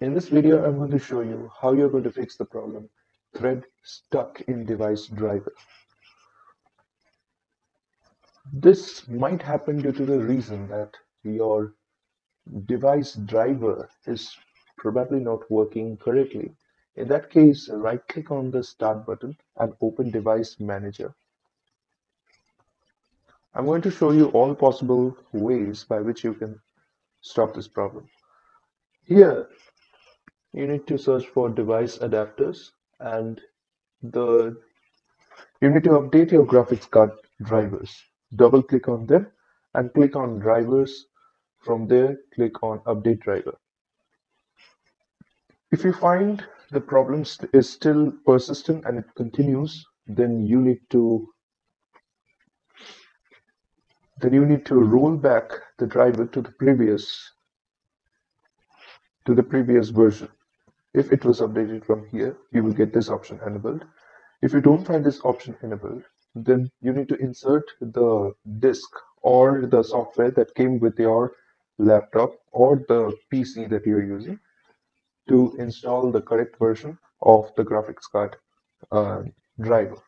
In this video, I'm going to show you how you're going to fix the problem thread stuck in device driver. This might happen due to the reason that your device driver is probably not working correctly. In that case, right click on the start button and open device manager. I'm going to show you all possible ways by which you can stop this problem. Here, you need to search for device adapters and the you need to update your graphics card drivers. Double click on them and click on drivers. From there, click on update driver. If you find the problem is still persistent and it continues, then you need to then you need to roll back the driver to the previous to the previous version. If it was updated from here, you will get this option enabled. If you don't find this option enabled, then you need to insert the disk or the software that came with your laptop or the PC that you're using to install the correct version of the graphics card uh, driver.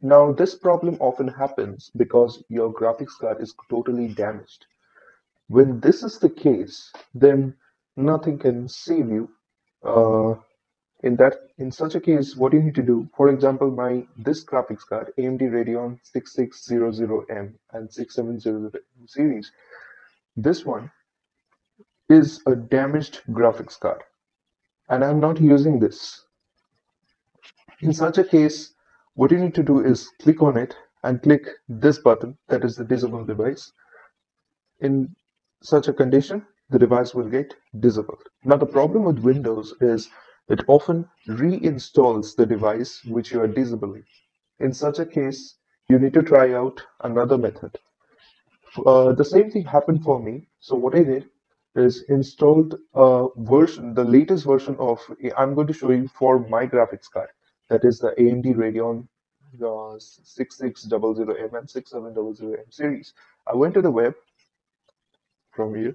Now, this problem often happens because your graphics card is totally damaged. When this is the case, then nothing can save you uh, in that in such a case what you need to do for example my this graphics card amd radeon 6600m and 6700m series this one is a damaged graphics card and i'm not using this. In such a case what you need to do is click on it and click this button that is the disable device. In such a condition the device will get disabled. Now the problem with Windows is it often reinstalls the device which you are disabling. In such a case, you need to try out another method. Uh, the same thing happened for me. So what I did is installed a version, the latest version of, I'm going to show you for my graphics card. That is the AMD Radeon uh, 6600M and 6700M series. I went to the web from here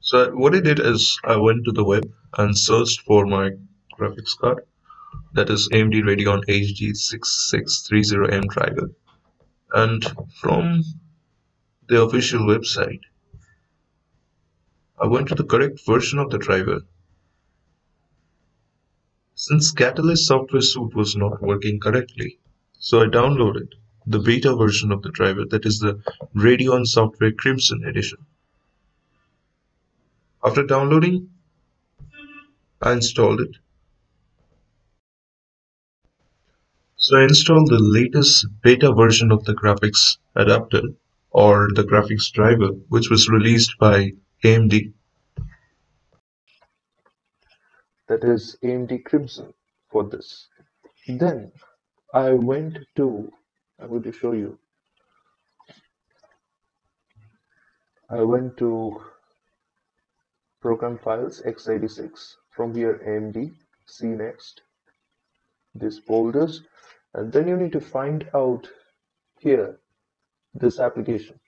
so what I did is I went to the web and searched for my graphics card. That is AMD Radeon HD 6630M driver and from the official website I went to the correct version of the driver since Catalyst software suite was not working correctly so I downloaded the beta version of the driver that is the Radeon Software Crimson edition after downloading, I installed it. So I installed the latest beta version of the graphics adapter or the graphics driver which was released by AMD. That is AMD Crimson for this. Then I went to, I'm going to show you. I went to program files x86 from here AMD CNext these folders. And then you need to find out here this application.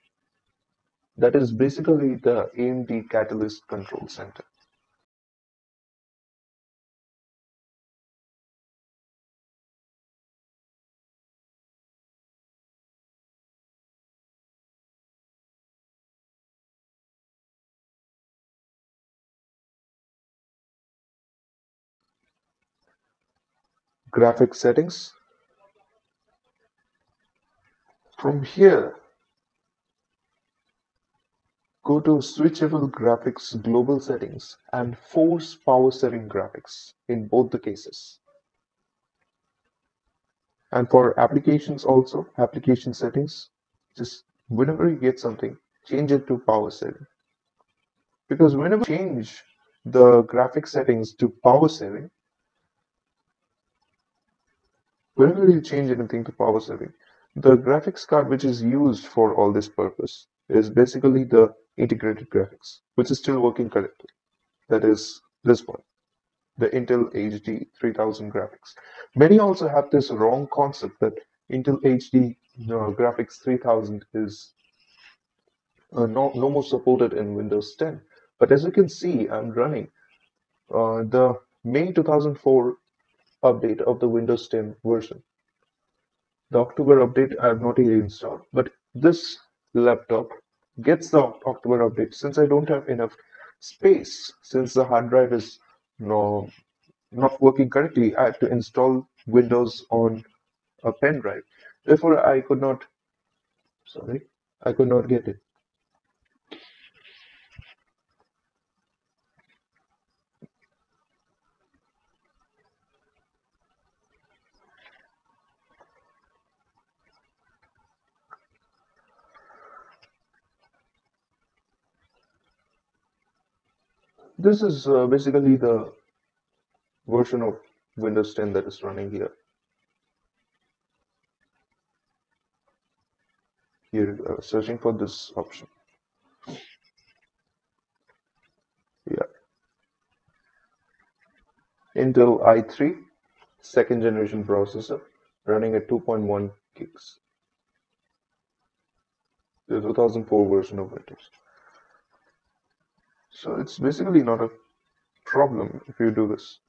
That is basically the AMD Catalyst Control Center graphics settings. From here go to switchable graphics global settings and force power saving graphics in both the cases. And for applications also application settings just whenever you get something change it to power saving. Because whenever you change the graphic settings to power saving Whenever you change anything to power saving, the graphics card which is used for all this purpose is basically the integrated graphics, which is still working correctly. That is this one, the Intel HD 3000 graphics. Many also have this wrong concept that Intel HD graphics 3000 is uh, no, no more supported in Windows 10. But as you can see, I'm running uh, the May 2004 update of the Windows 10 version. The October update I have not yet installed, but this laptop gets the October update since I don't have enough space since the hard drive is no, not working correctly. I had to install Windows on a pen drive. Therefore, I could not, sorry, I could not get it. This is uh, basically the version of Windows 10 that is running here. Here, uh, searching for this option. Yeah. Intel i3, second generation processor, running at 2.1 gigs. The 2004 version of Windows. So it's basically not a problem if you do this.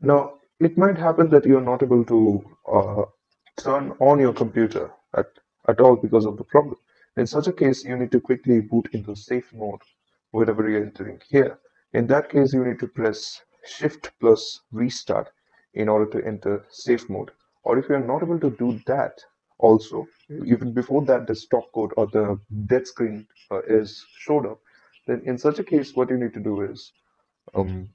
Now, it might happen that you're not able to uh, turn on your computer at, at all because of the problem. In such a case, you need to quickly boot into safe mode whenever you're entering here. In that case, you need to press Shift plus Restart in order to enter safe mode. Or if you're not able to do that also, even before that the stop code or the dead screen uh, is showed up, then in such a case, what you need to do is um,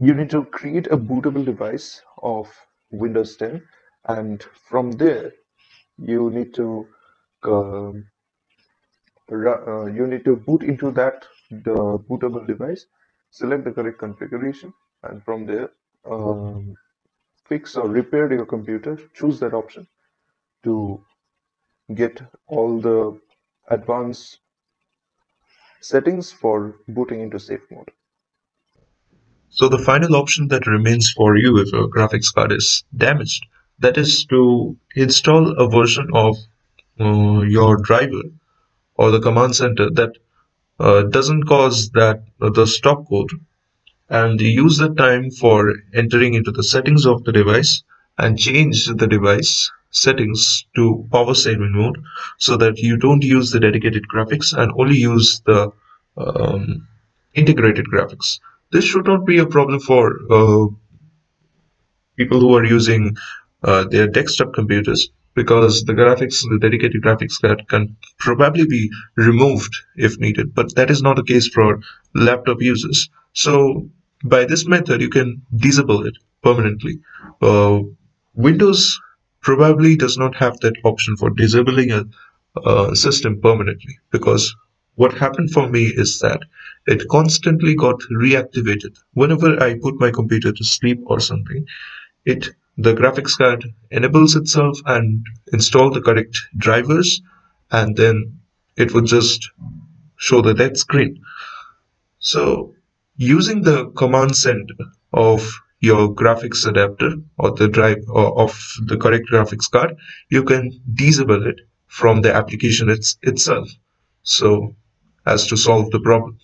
you need to create a bootable device of Windows 10, and from there, you need to um, uh, you need to boot into that the bootable device, select the correct configuration, and from there, um, fix or repair your computer. Choose that option to get all the advanced Settings for booting into safe mode. So the final option that remains for you if your graphics card is damaged, that is to install a version of uh, your driver or the command center that uh, doesn't cause that uh, the stop code and use the time for entering into the settings of the device and change the device settings to power saving mode so that you don't use the dedicated graphics and only use the um, integrated graphics. This should not be a problem for uh, people who are using uh, their desktop computers because the graphics, the dedicated graphics card can probably be removed if needed, but that is not the case for laptop users. So by this method, you can disable it permanently. Uh, Windows probably does not have that option for disabling a, a system permanently because what happened for me is that it constantly got reactivated whenever I put my computer to sleep or something. It the graphics card enables itself and install the correct drivers and then it would just show the dead screen. So using the command center of your graphics adapter or the drive or of the correct graphics card, you can disable it from the application it's, itself. So as to solve the problem.